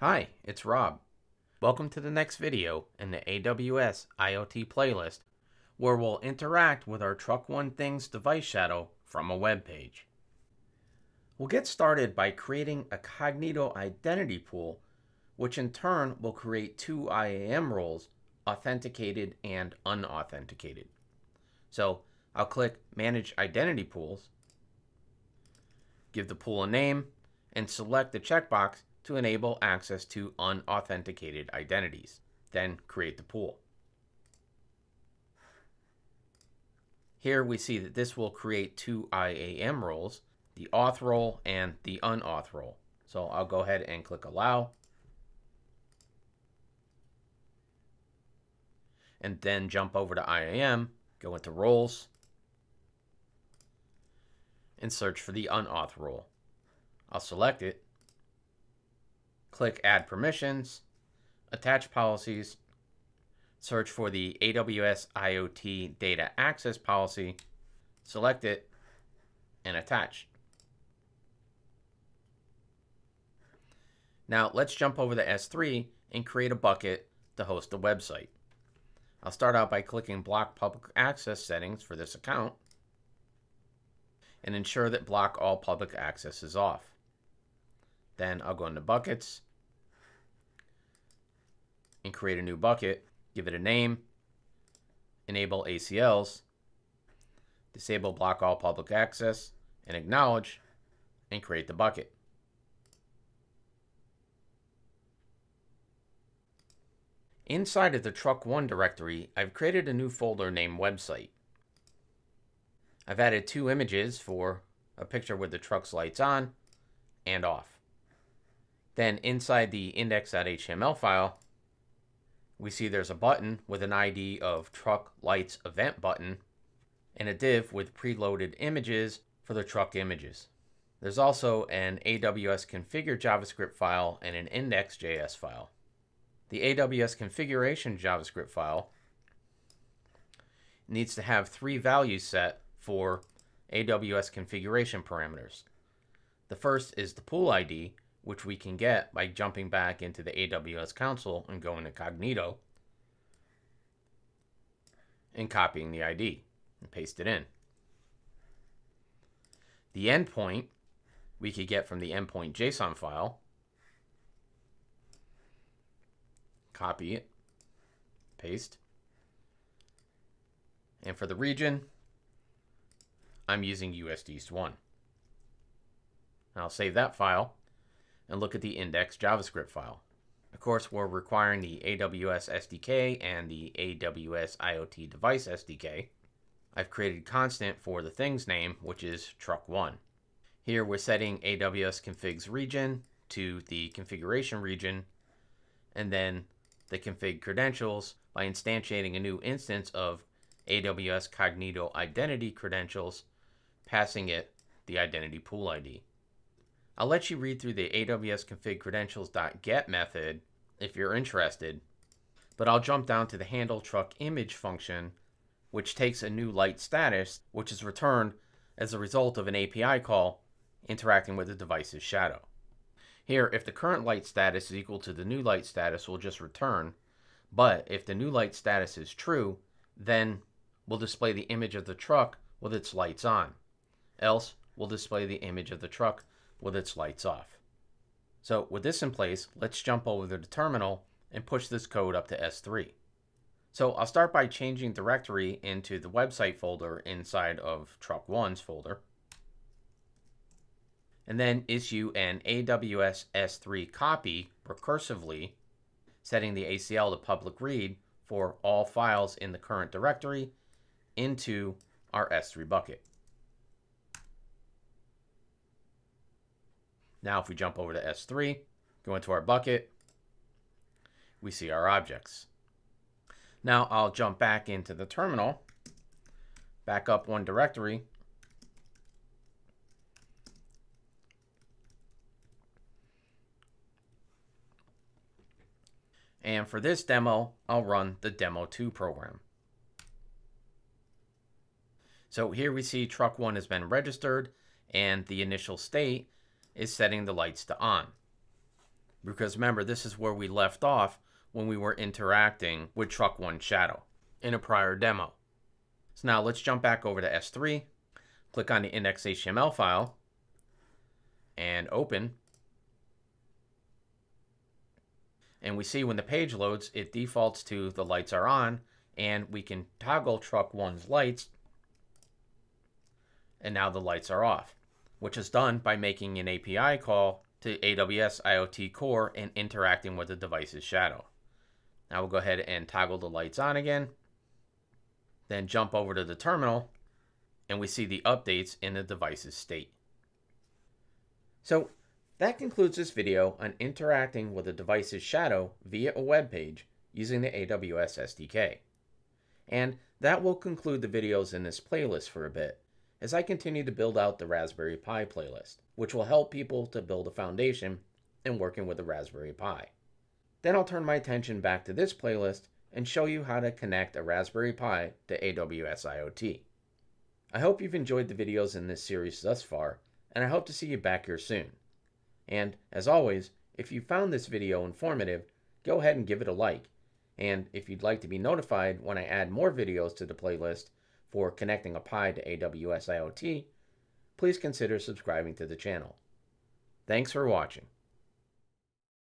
Hi, it's Rob. Welcome to the next video in the AWS IoT playlist where we'll interact with our Truck One Things device shadow from a web page. We'll get started by creating a Cognito identity pool, which in turn will create two IAM roles, authenticated and unauthenticated. So I'll click Manage Identity Pools, give the pool a name, and select the checkbox to enable access to unauthenticated identities. Then create the pool. Here we see that this will create two IAM roles, the auth role and the unauth role. So I'll go ahead and click allow. And then jump over to IAM, go into roles, and search for the unauth role. I'll select it click Add Permissions, attach policies, search for the AWS IoT Data Access Policy, select it, and attach. Now let's jump over to S3 and create a bucket to host the website. I'll start out by clicking Block Public Access Settings for this account and ensure that Block All Public Access is off. Then I'll go into Buckets and create a new bucket, give it a name, enable ACLs, disable block all public access, and acknowledge, and create the bucket. Inside of the Truck1 directory, I've created a new folder named Website. I've added two images for a picture with the truck's lights on and off. Then inside the index.html file, we see there's a button with an ID of truck lights event button and a div with preloaded images for the truck images. There's also an AWS configure JavaScript file and an index.js file. The AWS configuration JavaScript file needs to have three values set for AWS configuration parameters. The first is the pool ID, which we can get by jumping back into the AWS console and going to Cognito and copying the ID and paste it in. The endpoint we could get from the endpoint JSON file, copy it, paste, and for the region, I'm using US East 1. I'll save that file and look at the index JavaScript file. Of course, we're requiring the AWS SDK and the AWS IoT Device SDK. I've created constant for the thing's name, which is truck1. Here we're setting AWS configs region to the configuration region, and then the config credentials by instantiating a new instance of AWS Cognito identity credentials, passing it the identity pool ID. I'll let you read through the AWS config credentials.get method if you're interested, but I'll jump down to the handle truck image function, which takes a new light status, which is returned as a result of an API call interacting with the device's shadow. Here, if the current light status is equal to the new light status, we'll just return. But if the new light status is true, then we'll display the image of the truck with its lights on. Else, we'll display the image of the truck with its lights off. So with this in place, let's jump over to the terminal and push this code up to S3. So I'll start by changing directory into the website folder inside of truck1's folder. And then issue an AWS S3 copy recursively, setting the ACL to public read for all files in the current directory into our S3 bucket. Now if we jump over to S3, go into our bucket, we see our objects. Now I'll jump back into the terminal, back up one directory, And for this demo, I'll run the demo2 program. So here we see truck one has been registered and the initial state is setting the lights to on. Because remember, this is where we left off when we were interacting with Truck 1 Shadow in a prior demo. So now let's jump back over to S3, click on the index.html file, and open. And we see when the page loads, it defaults to the lights are on, and we can toggle Truck 1's lights, and now the lights are off, which is done by making an API call to AWS IoT Core and interacting with the device's shadow. Now we'll go ahead and toggle the lights on again, then jump over to the terminal, and we see the updates in the device's state. So that concludes this video on interacting with a device's shadow via a web page using the AWS SDK. And that will conclude the videos in this playlist for a bit, as I continue to build out the Raspberry Pi playlist, which will help people to build a foundation in working with the Raspberry Pi. Then I'll turn my attention back to this playlist and show you how to connect a Raspberry Pi to AWS IoT. I hope you've enjoyed the videos in this series thus far, and I hope to see you back here soon. And, as always, if you found this video informative, go ahead and give it a like. And if you'd like to be notified when I add more videos to the playlist for connecting a Pi to AWS IoT, please consider subscribing to the channel. Thanks for watching.